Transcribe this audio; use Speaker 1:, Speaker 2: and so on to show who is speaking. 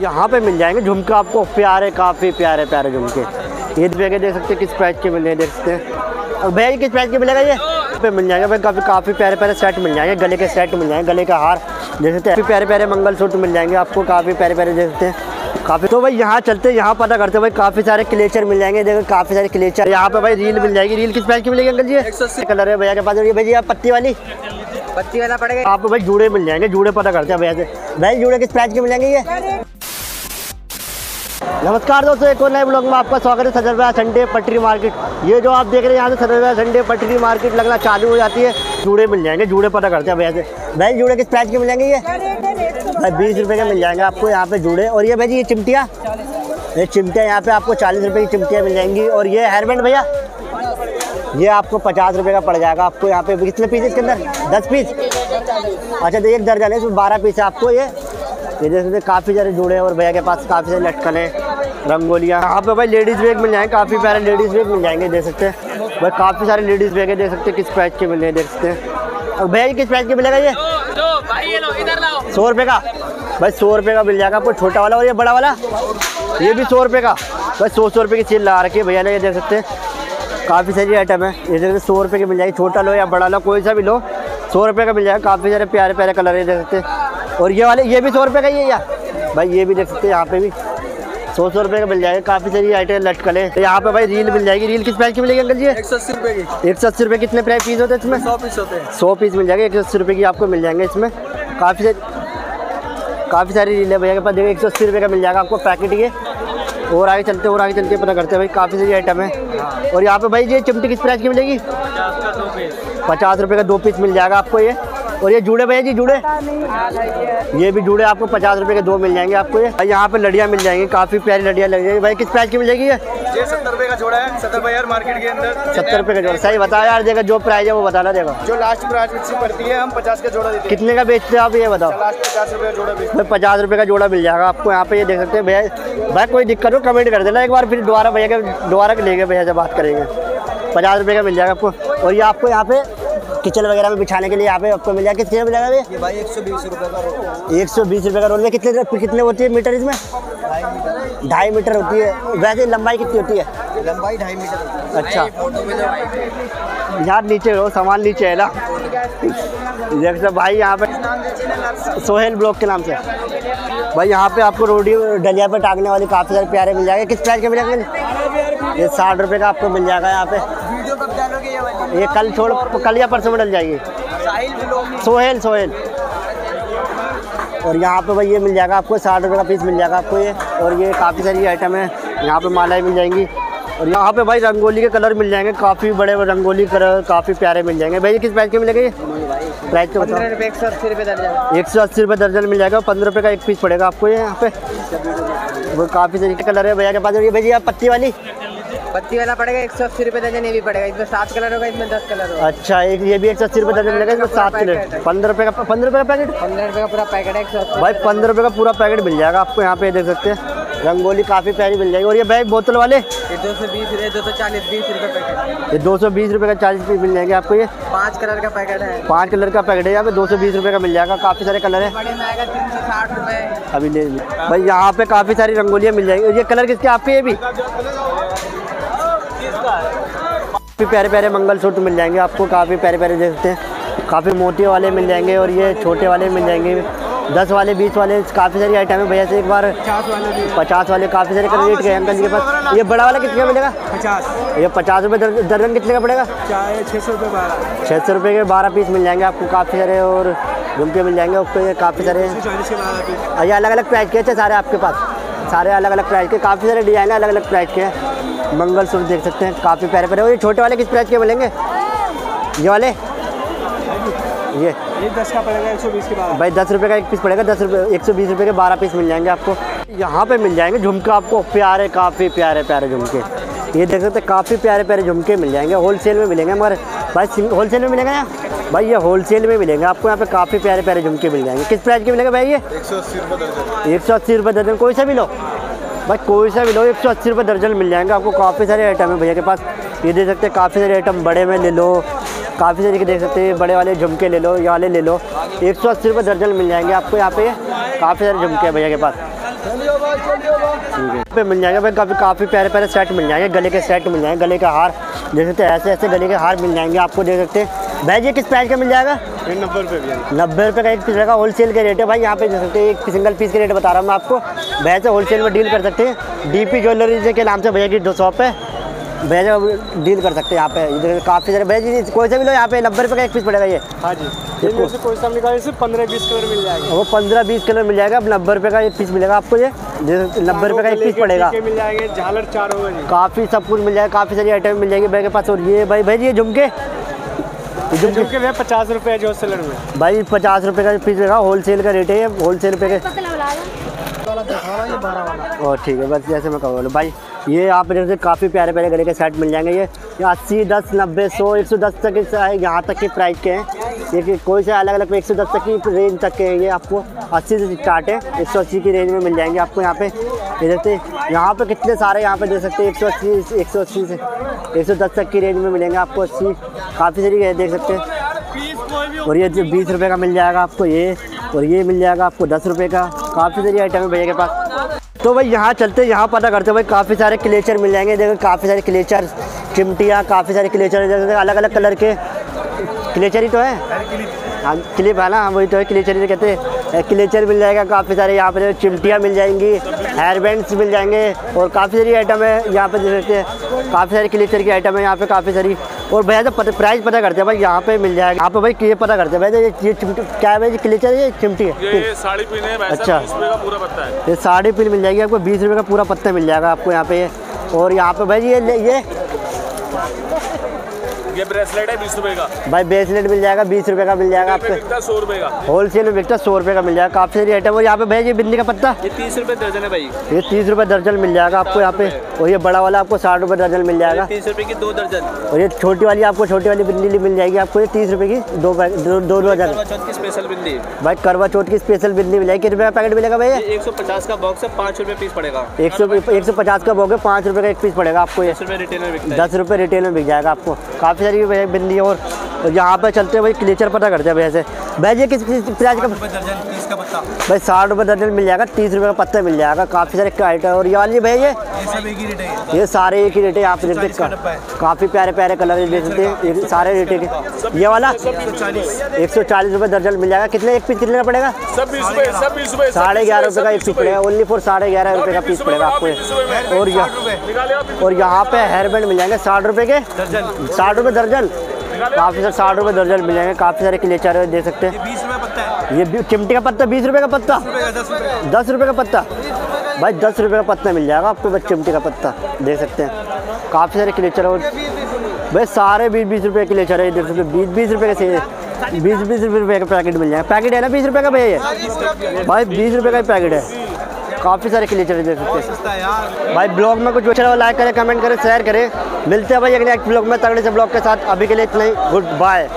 Speaker 1: यहाँ पे मिल जाएँगे झुमके आपको प्यारे काफ़ी प्यारे प्यारे झुमके। ये जगह देख सकते हैं किस प्राइस के मिल रहे हैं देख सकते हैं। और भैया किस प्राइस के मिलेगा ये? पे मिल जाएगा भाई काफ़ी काफ़ी प्यारे प्यारे सेट मिल जाएँगे गले के सेट मिल जाएँगे गले का हार देख सकते हैं। काफ़ी प्यारे प्यारे मंगलसूत्र मिल जाएँगे आपको काफ़ी प्यारे प्यारे देख सकते हैं। काफ़ी तो भाई यहाँ चलते हैं यहाँ पता करते हैं भाई काफ़ी सारे क्लेचर मिल जाएँगे देखो काफ़ी सारे क्लेचर यहाँ पे भाई रील मिल जाएगी रील किस प्राइस की मिलेगी अंकल जी? कलर है भैया के पास भैया पत्ती वाली।
Speaker 2: पत्ती वाला पड़ेगा।
Speaker 1: आपको भाई जूड़े मिल जाएँगे जूड़े पता करते हैं भैया से। भाई जूड़े किस प्राइस के मिल जाएँगे ये? नमस्कार दोस्तों, एक और नए ब्लॉग में आपका स्वागत है सदरवा संडे पटरी मार्केट ये जो आप देख रहे हैं, यहाँ से सदरवा संडे पटरी मार्केट लगना चालू हो जाती है। जूड़े मिल जाएँगे, जूड़े पता करते हैं भैया भाई, जूड़े किस प्राइस के मिल जाएँगे ये? भाई, बीस रुपये के मिल जाएँगे आपको यहाँ पे जूड़े। और ये भाई जी, ये चिमटिया? ये चिमटिया, यहाँ पे आपको चालीस रुपये की चिमटियाँ मिल जाएँगी। और ये हेयरबैंड भैया? ये आपको पचास रुपये का पड़ जाएगा आपको यहाँ पे। कितने पीस इसके अंदर? दस पीस? अच्छा तो एक दर्जन है, इसमें बारह पीस है आपको ये। ये जैसे काफ़ी सारे जुड़े हैं और भैया के पास काफ़ी सारे लटकन है रंगोलियाँ। यहाँ पे भाई लेडीज़ बैग मिल जाएँगे काफ़ी प्यारे लेडीज़ बैग मिल जाएँगे देख सकते हैं। भाई काफ़ी सारे लेडीज़ बैग है देख सकते हैं किस प्राइस के मिल रहे हैं देख सकते हैं। और भैया किस प्राइस के मिलेगा ये? सौ रुपये का? भाई सौ रुपये का मिल जाएगा आपको छोटा वाला और ये बड़ा वाला? ये भी सौ रुपये का। भाई सौ सौ रुपये की चीज़ ला रखी है भैया ने ये देख सकते हैं। काफ़ी सारी आइटम है। ये देख सकते सौ रुपये की मिल जाएगी छोटा लो या बड़ा लो कोई सा भी लो। सौ रुपये का मिल जाएगा काफ़ी सारे प्यारे प्यारे कलर है देख सकते हैं। और ये वाले ये भी सौ रुपये का ही है या भाई ये भी देख सकते हैं यहाँ पे भी। सौ सौ रुपये का मिल जाएगा काफ़ी सारी आइटम लटकले। तो यहाँ पे भाई रील मिल जाएगी। रील किस प्राइस की मिलेगी अंकल जी?
Speaker 2: एक सौ अस्सी रुपये की।
Speaker 1: एक सौ अस्सी रुपये कितने प्राइस पीस होते हैं इसमें?
Speaker 2: सौ पीस होते हैं।
Speaker 1: सौ पीस मिल जाएगा एक सौ अस्सी रुपये की आपको मिल जाएँगे इसमें। काफ़ी सारी काफ़ी सारी रील है भैया के पास। देखो एक सौ अस्सी रुपये का मिल जाएगा आपको पैकेट ये और आगे चलते और आगे चलते पता करते हैं भाई काफ़ी सारी आइटम है। और यहाँ पे भाई ये चिमटी किस प्राइस की मिलेगी? पचास रुपये का दो पीस मिल जाएगा आपको ये। और ये जूड़े भैया जी जूड़े? ये भी जूड़े आपको पचास रुपये के दो मिल जाएँगे आपको ये। भाई यहाँ पे लड़ियाँ मिल जाएँगी काफ़ी प्यारी लड़िया लग जाएगी। भाई किस प्राइस की मिल जाएगी ये?
Speaker 2: ये सत्तर रुपए का जोड़ा है सत्तर बाज़ार मार्केट के अंदर।
Speaker 1: सत्तर रुपये का जोड़ा। सही बताओ यार देगा जो प्राइस है वो बताना देगा
Speaker 2: जो लास्ट प्राइस पड़ती है हम पचास का जोड़ा देते
Speaker 1: कितने का बेचते हैं आप ये बताओ?
Speaker 2: लास्ट पचास रुपए का जोड़ा
Speaker 1: भाई पचास रुपये का जोड़ा मिल जाएगा आपको यहाँ पे ये देख सकते हैं भैया। भाई कोई दिक्कत हो कमेंट कर देना। एक बार फिर दोबारा भैया के दोबारा लेंगे भैया से बात करेंगे। पचास रुपये का मिल जाएगा आपको। और ये आपको यहाँ पे किचन वगैरह में बिछाने के लिए यहाँ पे आपको मिल जाएगा। कितने मिल जाएगा
Speaker 2: ये भाई एक सौ बीस रुपये का रोल
Speaker 1: एक सौ बीस रुपये का रोल में कितने कितने होती है मीटर इसमें? ढाई मीटर होती है। वैसे लंबाई कितनी होती है?
Speaker 2: लंबाई ढाई मीटर
Speaker 1: अच्छा। यार नीचे हो सामान नीचे है ना? देख सकते भाई यहाँ पे सोहेल ब्लॉक के नाम से। भाई यहाँ पे आपको रोडी डलिया पे टांगने वाले काफ़ी सारे प्यारे मिल जाएँगे। किस प्राइस के मिल जाएँगे? ये साठ रुपये का आपको मिल जाएगा यहाँ पे।
Speaker 2: ये
Speaker 1: कल छोड़ कल या परसों में डल जाएगी।
Speaker 2: सोहेल
Speaker 1: सोहेल। और यहाँ पे भाई ये मिल जाएगा आपको साठ रुपये का पीस मिल जाएगा आपको ये। और ये काफ़ी सारी आइटम है यहाँ पे मालाएँ मिल जाएँगी। और यहाँ पे भाई रंगोली के कलर मिल जाएँगे काफ़ी बड़े रंगोली कलर काफ़ी प्यारे मिल जाएँगे। भाई किस प्राइस के मिलेंगे ये? प्राइस तो बताओ।
Speaker 2: एक सौ अस्सी रुपए दर्जन।
Speaker 1: एक सौ अस्सी रुपये दर्जन मिल जाएगा पंद्रह रुपये का एक पीस पड़ेगा आपको ये यहाँ पे। वो काफ़ी सारी कलर है भैया के पास। ये भैया पत्ती वाली?
Speaker 2: पत्ती वाला पड़ेगा एक सौ अस्सी रुपए दर्जन ये भी पड़ेगा। इसमें सात कलर होगा इसमें दस कलर होगा।
Speaker 1: अच्छा एक ये भी एक सौ अस्सी रुपये दर्जन मिलेगा इसमें सात किलो पंद्रह रुपये का पंद्रह रुपये का पैकेट?
Speaker 2: पंद्रह रुपए का पूरा पैकेट है एक सौ अस्सी
Speaker 1: भाई पंद्रह रुपये का पूरा पैकेट मिल जाएगा आपको यहाँ पे देख सकते हैं। रंगोली काफ़ी प्यारी मिल जाएगी। और ये बैग बोतल वाले?
Speaker 2: ये दो सौ बीस दो सौ चालीस बीस रुपए पैकेट।
Speaker 1: ये दो सौ बीस रुपये का चालीस पीस मिल जाएँगे आपको ये।
Speaker 2: पाँच कलर का पैकेट है।
Speaker 1: पाँच कलर का पैकेट है यहाँ पे दो सौ बीस रुपये का मिल जाएगा काफ़ी सारे कलर है।
Speaker 2: रुपए
Speaker 1: अभी ले लीजिए। भाई यहाँ पे काफ़ी सारी रंगोलियाँ मिल जाएँगी। और ये कलर किसके आपके ये भी? काफ़ी प्यारे प्यारे मंगलसूत्र मिल जाएँगे आपको काफ़ी प्यारे प्यारे देख सकते हैं। काफ़ी मोटे वाले मिल जाएँगे और ये छोटे वाले मिल जाएँगे। दस वाले बीस वाले काफ़ी सारी आइटम है भैया से एक बार।
Speaker 2: पचास वाले
Speaker 1: काफ़ी सारे रेट के अंकल जी के पास। ये बड़ा वाला कितने का मिलेगा?
Speaker 2: पचास।
Speaker 1: ये पचास रुपये दर- दर्जन कितने का पड़ेगा?
Speaker 2: छः सौ रुपये बारह।
Speaker 1: छः सौ रुपये के बारह पीस मिल जाएँगे आपको काफ़ी सारे और झुमके मिल जाएँगे आपको ये काफ़ी सारे। ये अलग अलग प्राइस के हैं सारे आपके पास। सारे अलग अलग प्राइस के काफ़ी सारे डिज़ाइन है अलग अलग प्राइस के। हैं मंगलसूत्र देख सकते हैं काफ़ी प्यारे प्यारे। और ये छोटे वाले किस प्राइस के मिलेंगे ये वाले? ये।
Speaker 2: ये दस का पड़ेगा एक सौ बीस के बारह
Speaker 1: भाई दस रुपये का एक पीस पड़ेगा दस रुपये एक सौ बीस रुपये के बारह पीस मिल जाएँगे आपको। यहाँ पे मिल जाएँगे झुमके आपको प्यारे काफ़ी प्यारे प्यारे झुमके। ये देख सकते हैं काफ़ी प्यारे प्यारे झुमके मिल जाएँगे होलसेल में मिलेंगे मगर भाई होलसेल में मिलेंगे यहाँ भाई ये होलसेल में मिलेंगे आपको यहाँ पे काफ़ी प्यारे प्यारे झुमके मिल जाएँगे। किस प्राइस के मिलेंगे भाई ये?
Speaker 2: एक सौ अस्सी
Speaker 1: एक सौ अस्सी रुपये दर्जन कोई सा भी लो। भाई, कोई सा भी लो, एक सौ अस्सी रुपये दर्जन मिल जाएँगे आपको। काफ़ी सारे आइटम है भैया के पास। ये देख सकते हैं, काफ़ी सारे आइटम बड़े में ले लो। काफ़ी सारे देख सकते हैं, बड़े वाले झुमके ले लो, ये वाले ले लो। एक सौ अस्सी रुपये दर्जन मिल जाएँगे आपको यहाँ पे। काफ़ी सारे झुमके हैं भैया के पास। पे मिल जाएँगे भाई, काफ़ी काफ़ी प्यारे प्यारे सेट मिल जाएँगे, गले के सेट मिल जाएँगे, गले के हार। देख सकते हैं, ऐसे ऐसे गले के हार मिल जाएँगे आपको, देख सकते हैं। भाई, ये किस प्राइस का मिल जाएगा?
Speaker 3: नब्बे रुपये
Speaker 1: नब्बे रुपये का एक पीस रहेगा होलसेल के रेट है भाई यहाँ पे देख सकते हैं एक सिंगल पीस के रेट बता रहा हूँ मैं आपको। भैया से होलसेल में डील कर सकते हैं। डीपी ज्वेलरी के नाम से भैया की शॉप है भैया डील कर सकते हैं यहाँ पे। देखिए काफ़ी सारे भैया जी कोई से भी लो यहाँ पे नब्बे रुपये का एक पीस पड़ेगा ये।
Speaker 3: हाँ जी। से कोई सा निकाले से पंद्रह बीस कलर मिल जाएगा।
Speaker 1: वो पंद्रह बीस कलर मिल जाएगा अब नब्बे रुपये का एक पीस मिलेगा आपको ये। नब्बे रुपये का एक पीस पड़ेगा।
Speaker 3: मिल जाएँगे झालर चार होगा
Speaker 1: काफ़ी सब कुछ मिल जाएगा काफ़ी सारी आइटम मिल जाएगी भाई के पास। और ये भाई भाई ये झुमके। झुमके
Speaker 3: भैया पचास रुपये जो सेलर में
Speaker 1: भाई पचास रुपये का पीस रहेगा होलसेल का रेट है ये होलसेल पे का और ठीक है बस जैसे मैं कहूँ भाई ये आप जैसे काफ़ी प्यारे प्यारे गले के सेट मिल जाएँगे। ये अस्सी दस नब्बे सौ एक सौ दस तक इस यहाँ तक के प्राइस के हैं। ये कि कोई से अलग अलग एक सौ दस तक की रेंज तक के हैं। ये आपको अस्सी से स्टार्ट है एक सौ अस्सी की रेंज में मिल जाएँगे आपको यहाँ पे। ये देखते यहाँ पे कितने सारे यहाँ पे दे सकते हैं। एक सौ अस्सी, एक सौ अस्सी से एक सौ दस तक की रेंज में मिलेंगे आपको अस्सी। काफ़ी सारी देख सकते हैं। और ये जो बीस रुपये का मिल जाएगा आपको ये, और ये मिल जाएगा आपको दस रुपये का। काफ़ी सारी आइटम है भैया के पास। तो भाई यहाँ चलते यहाँ पता करते भाई, काफ़ी सारे क्लेचर मिल जाएँगे। देखो, काफ़ी सारे क्लेचर चिमटियाँ, काफ़ी सारे क्लेचर जैसे अलग अलग कलर के क्लेचर ही तो है। हाँ क्लिप है ना, वही तो है क्लेचर ही कहते हैं। क्लेचर मिल जाएगा, काफ़ी सारे यहाँ पर चिमटियाँ मिल जाएँगी। हेयर बैंड्स मिल जाएँगे और काफ़ी सारी आइटम है यहाँ पे जैसे काफ़ी सारी क्लेचर की आइटम है यहाँ पे काफ़ी सारी। और भैया तो प्राइस पता करते हैं भाई यहाँ पे मिल जाएगा। यहाँ पे भाई ये पता करते हैं। भाई ये ये चिमटी क्या है भाई ये क्लेचर है ये चिमटी? है
Speaker 4: ये साड़ी पीने है
Speaker 1: अच्छा।
Speaker 4: पूरा है।
Speaker 1: ये साड़ी पिन मिल जाएगी आपको बीस रुपये का पूरा पत्ता मिल जाएगा आपको यहाँ पे। और यहाँ पे भाई ये ये
Speaker 4: ये ब्रेसलेट है बीस रुपए का।
Speaker 1: भाई ब्रेसलेट मिल जाएगा बीस रुपये का मिल जाएगा आपको
Speaker 4: सौ रुपए का।
Speaker 1: होलसेल में बिकता सौ रुपए का मिल जाएगा काफ़ी सारी आइटम और यहाँ पे भाई ये बिंदी का पत्ता?
Speaker 4: ये तीस रुपए दर्जन है भाई।
Speaker 1: ये तीस रुपये दर्जन मिल जाएगा आपको यहाँ पे। और ये बड़ा वाला आपको साठ रुपए दर्जन मिल जाएगा।
Speaker 4: तीस रुपए की दो दर्जन।
Speaker 1: और ये छोटी वाली आपको छोटी वाली बिंदी मिल जाएगी आपको। ये तीस रुपये की दो दो दर्जन।
Speaker 4: स्पेशल बिंदी।
Speaker 1: भाई करवा चौथ की स्पेशल बिंदी मिल जाएगी। कितने का पैकेट मिलेगा भैया
Speaker 4: एक सौ पचास का बॉक्स है पाँच रुपए पीस पड़ेगा।
Speaker 1: एक सौ एक सौ पचास का बोगे पाँच रुपए का एक पीस पड़ेगा आपको
Speaker 4: दस रुपए रिटेल में
Speaker 1: बिक जाएगा आपको। काफ़ी सारी भैया बिंदी है और यहाँ पर चलते हुए क्लेचर पता करते हैं भैया से भाई ये किस किस प्राइस का
Speaker 4: दर्जन तीस का पत्ता?
Speaker 1: भाई साठ रुपये दर्जन मिल जाएगा तीस रुपये का पत्ता मिल जाएगा काफ़ी सारे आइटम और ये वाली भाई ये
Speaker 4: ये सब एक ही रेट है
Speaker 1: ये? सारे एक ही रेट है यहाँ पे देखते हैं। काफ़ी प्यारे प्यारे कलर दे सकते हैं सारे रेट के ये वाला? एक सौ चालीस रुपये दर्जन मिल जाएगा। कितने एक पीस कितने का पड़ेगा? साढ़े ग्यारह रुपये का एक पीस पड़ेगा ओनली फॉर साढ़े ग्यारह रुपये का पीस पड़ेगा आपको। ये और यहाँ और यहाँ पे हेयर बैंड मिल जाएँगे साठ रुपये के। साठ रुपये दर्जन। काफ़ी सारे साठ रुपये दर्जन मिल जाएँगे काफ़ी सारे क्लेचर दे सकते हैं। ये चिमटी का पत्ता, बीस रुपए का पत्ता।
Speaker 4: दस रुपए
Speaker 1: का पत्ता। भाई, दस रुपए का पत्ता मिल जाएगा आपको, बस चिमटी का पत्ता। देख सकते हैं। काफ़ी सारे क्लेचर और भाई, सारे बीस बीस रुपए के क्लेचर है। बीस बीस रुपए के से बीस बीस रुपए का पैकेट मिल जाएगा। पैकेट है ना बीस रुपए का भैया ये? भाई, बीस रुपए का ही पैकेट है। काफ़ी सारे क्लेचर देख सकते हैं। भाई, ब्लॉग में कुछ अच्छा लाइक करें, कमेंट करें शेयर करें। मिलते हैं भाई एक ब्लॉग में। तगड़े से ब्लॉग के साथ। अभी के लिए इतना ही। Good bye.